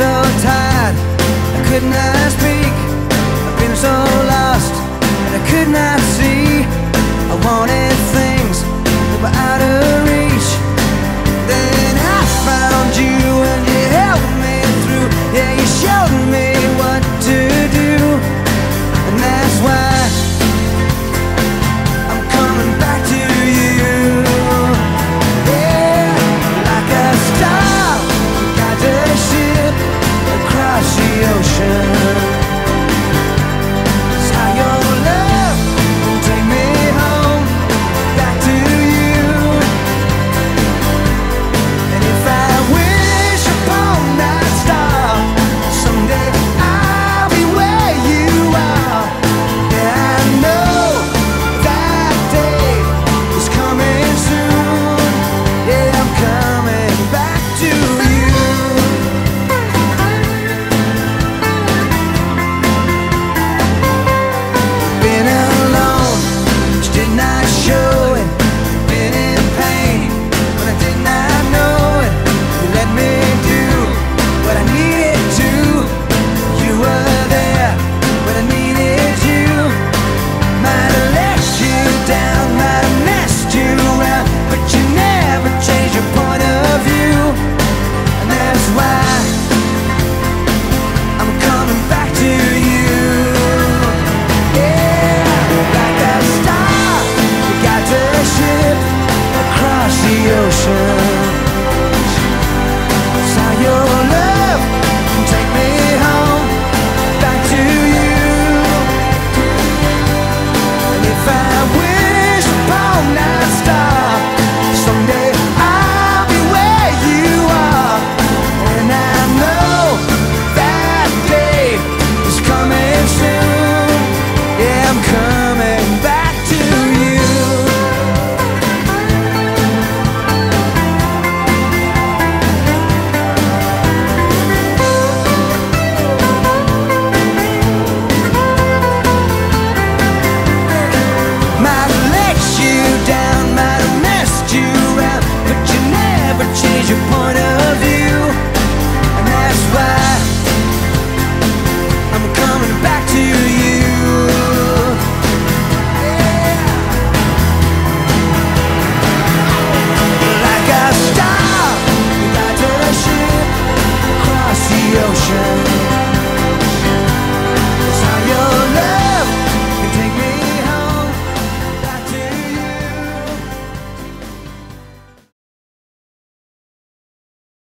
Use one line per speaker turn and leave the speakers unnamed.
so tired. I could not ask speak I'm coming